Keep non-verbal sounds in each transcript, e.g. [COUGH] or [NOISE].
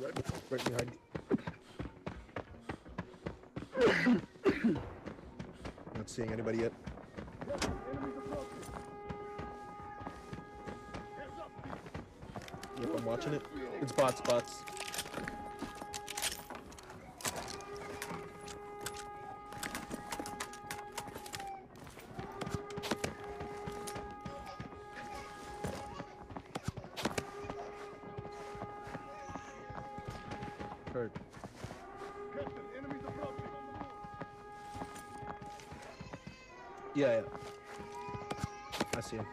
Right, right behind you. [COUGHS] Not seeing anybody yet. Yep, I'm watching it. It's bots, bots. Heard. Yeah, yeah. I see him.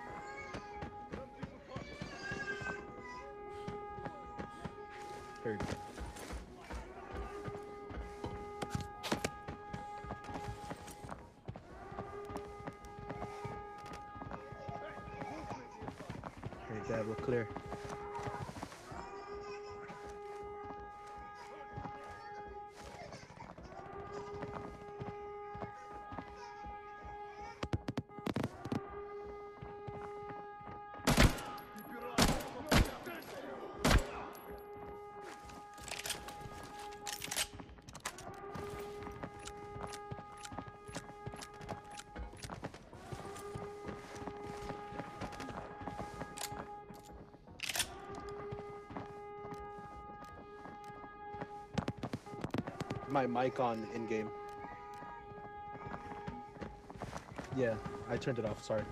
My mic on in game. Yeah, I turned it off, sorry.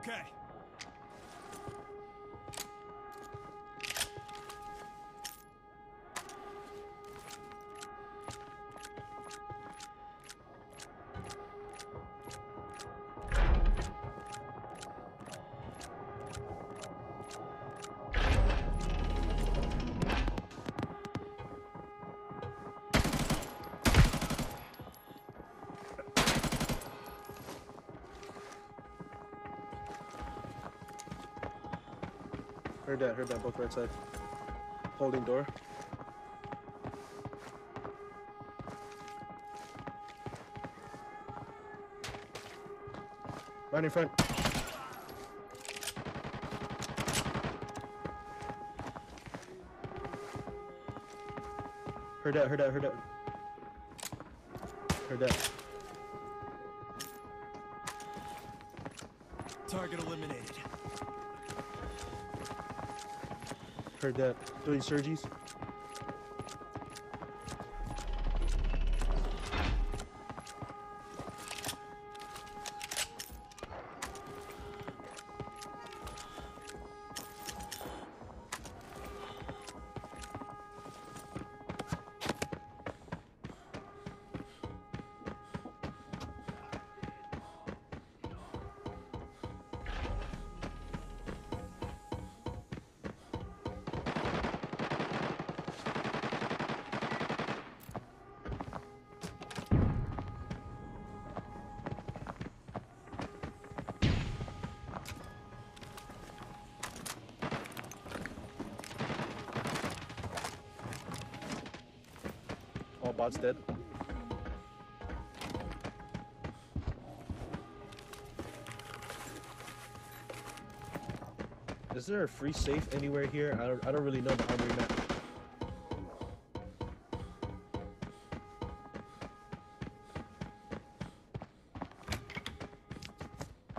Okay. Heard that, heard that, both right side. Holding door. Right in front. Heard that, heard that, heard that. Heard that. Target eliminated. Heard that. Doing surgeries. Bots dead. Is there a free safe anywhere here? I don't. I don't really know the armory map.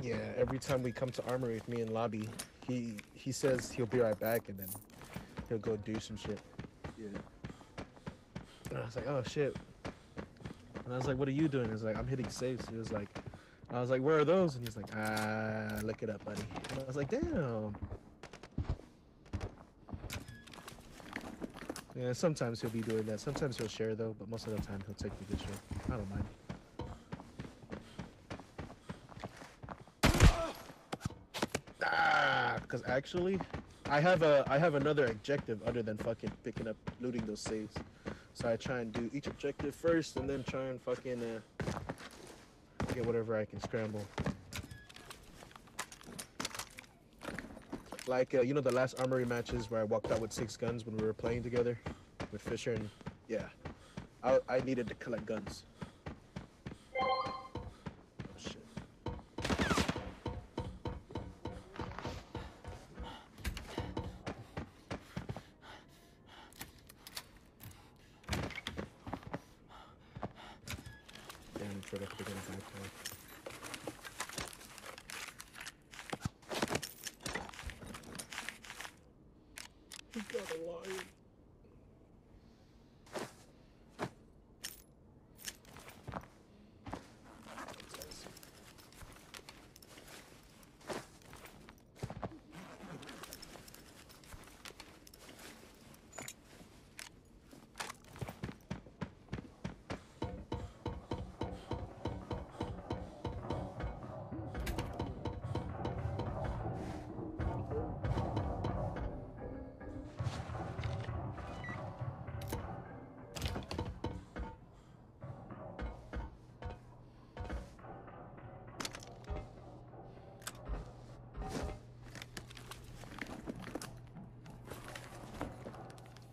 Yeah, every time we come to armory with me and lobby, he he says he'll be right back and then he'll go do some shit. And I was like, oh shit. And I was like, what are you doing? He's like, I'm hitting saves. He was like, I was like, where are those? And he's like, ah, look it up, buddy. And I was like, damn. Yeah, sometimes he'll be doing that. Sometimes he'll share though, but most of the time he'll take the good shit. I don't mind. Ah, because actually, I have a I have another objective other than fucking picking up looting those saves. So I try and do each objective first, and then try and fucking uh, get whatever I can scramble. Like uh, you know the last armory matches where I walked out with six guns when we were playing together with Fisher and yeah, I I needed to collect guns. Damn, Fred, I could have got a backpack.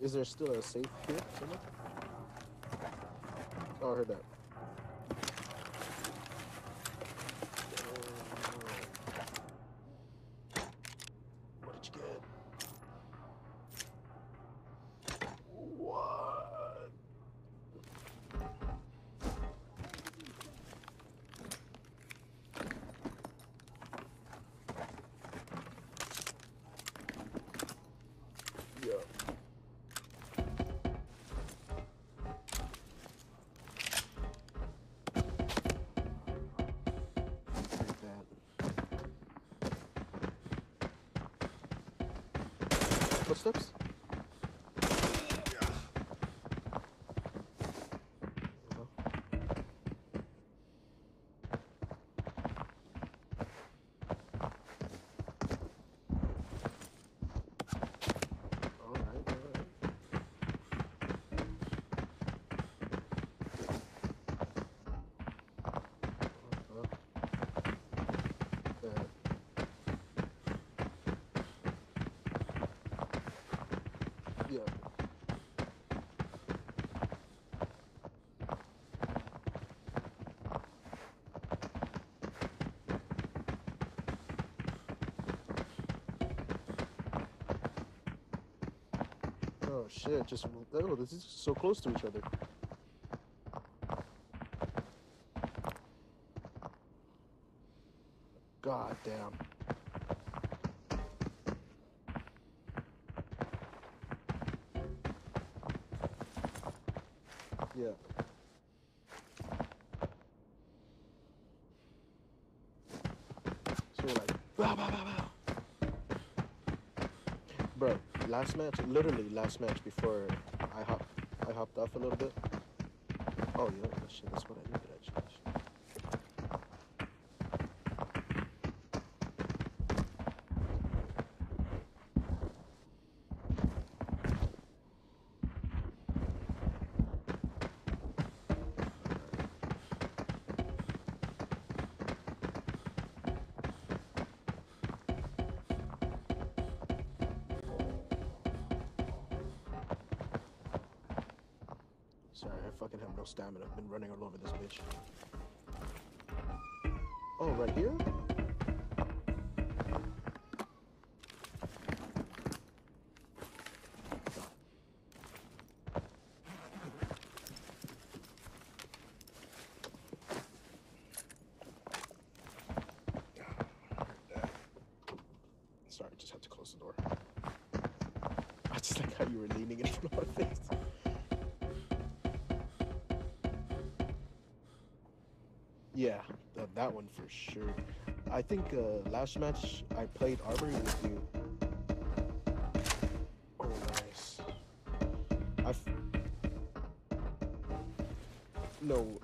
Is there still a safe here somewhere? Oh, I heard that. Footsteps? Alright, alright. Uh-huh. Yeah. Yeah. Oh shit, just oh, this is so close to each other. God damn. Last match, literally last match before I hop, I hopped off a little bit. Oh yeah, shit, that's what I needed actually. Sorry, I fucking have no stamina. I've been running all over this bitch. Oh, right here? Yeah, th- that one for sure. I think uh, last match I played Armory with you. Oh, nice. I f- no.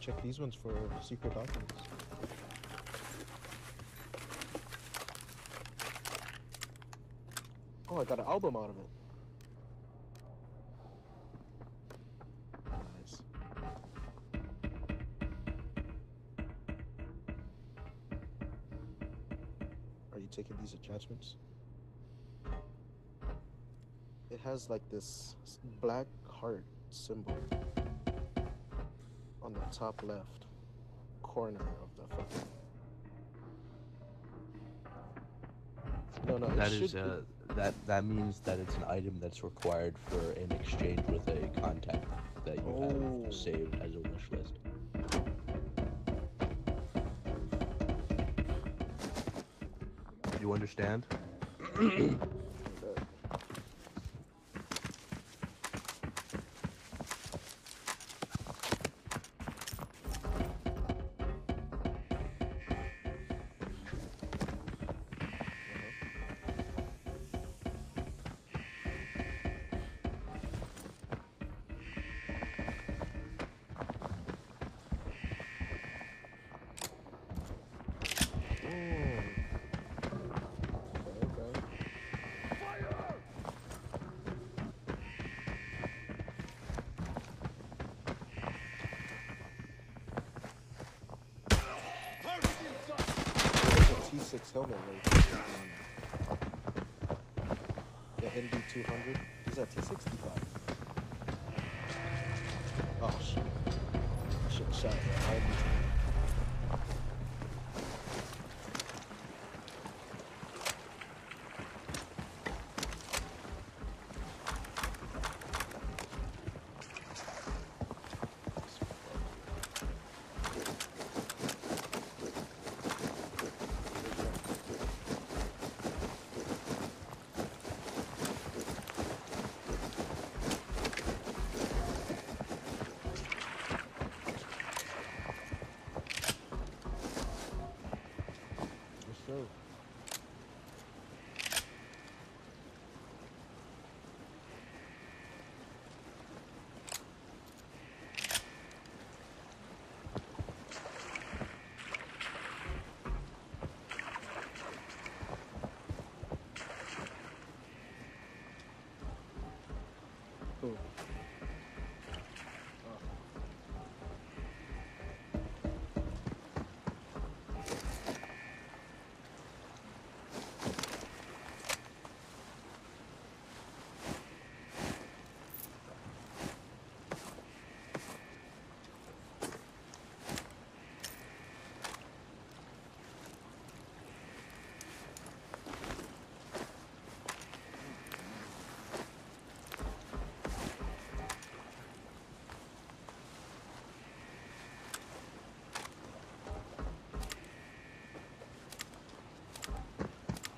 Check these ones for secret documents. Oh, I got an album out of it. Nice. Are you taking these attachments? It has like this black heart symbol on the top left corner of the fucking. No, no, That is uh, that that means that it's an item that's required for an exchange with a contact that you Oh. have saved as a wish list. You understand? [CLEARS THROAT] T6 helmet right. The ND200. Is that T65? Oh shit. I should have shot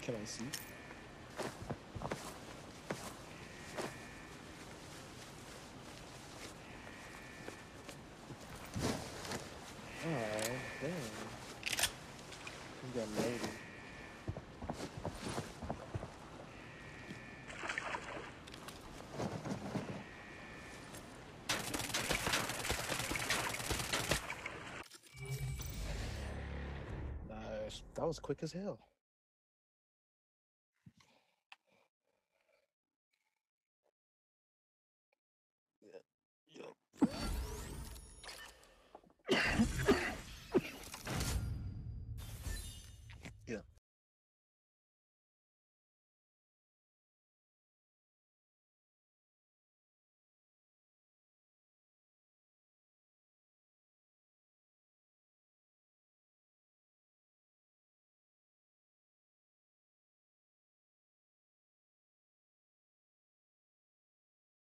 Can I see? Oh, damn. Got. Nice. That was quick as hell.